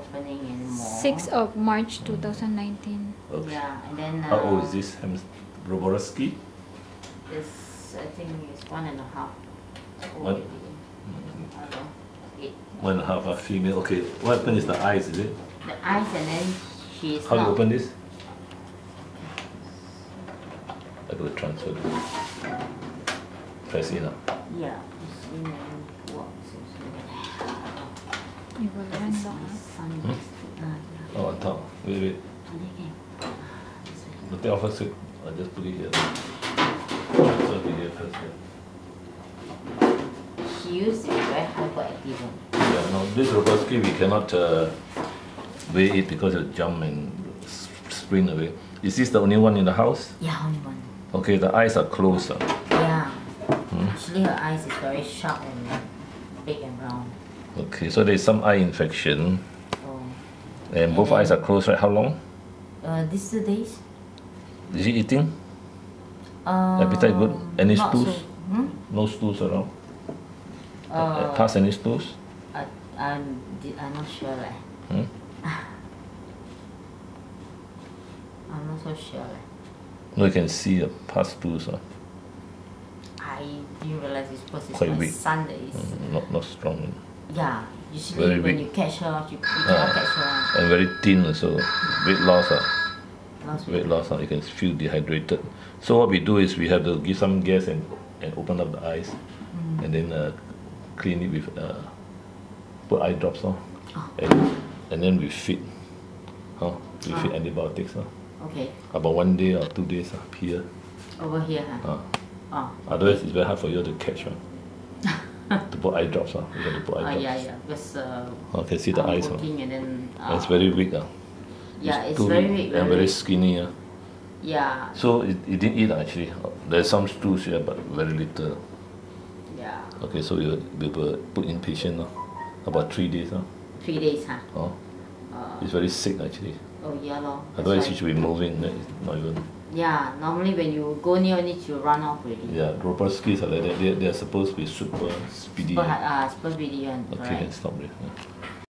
opening anymore. 6th of March 2019. Okay. Yeah, and then. Uh, How old is this Hams- Roborovski? It's, I think it's one and a half. old One- already. I don't know. Eight. One and a half, a female. Okay, what happened is the eyes, is it? The eyes and then she's How do you open this? I go transfer. Press in. ah. Yeah, it's in and works also. You will run This down. is sun Hmm? Oh, on top. Wait, wait. There can. This way. The thing offer soup. I just put it here. Transfer to here first. Yeah. She used to be very hyperactive. Yeah, no, this Roborovski we cannot uh, weigh it because it'll jump and s- sprint away. Is this the only one in the house? Yeah, only one. Okay, the eyes are closed. ah. Yeah. Hmm? Actually, her eyes is very sharp and big and round. Okay, so there's some eye infection Oh. and both eyes are closed, right? How long? Uh, these two days. Is he eating? Uh, Appetite good? Any stools? So, hmm? No stools around? Uh, Uh, Pass any stools? I, I'm, I'm not sure. Leh. Hmm? I'm not so sure. Leh. No, you can see a past stools. I didn't realize it's Quite my weak. son that is. Mm, Not, not strong. Yeah, usually Very when weak. you catch her, you, you Ah. cannot catch her. And very thin also. Weight loss. ah. Weight loss. ah. You can feel dehydrated. So what we do is we have to give some gas and, and open up the eyes. Mm. And then uh, clean it with, uh, put eye drops. on. Oh. And, and then we feed. Huh? We feed Ah. antibiotics. Oh. Okay, About one day or two days ah, here. over here. Huh? Ah. Oh. Otherwise, it's very hard for you to catch one. to put eye drops, uh. you put eye Oh drops. yeah, yeah. Because uh, Oh, can see the I'm eyes. Uh. and then. Uh, it's very weak. Uh. Yeah, it's too very weak. and very skinny. Uh. Yeah, So it, it didn't eat actually. There's some stools here, but very little. yeah. Okay, so we will, we will put inpatient uh, about three days. Uh. Three days, huh? Oh, Uh, it's very sick actually. oh yeah, lor. Otherwise, it should be moving. Not even. Yeah, normally when you go near it, you run off already. Yeah, Roberskis are like that. They, they are supposed to be super speedy. Super, uh, super speedy one, Okay, correct. then stop there. Yeah.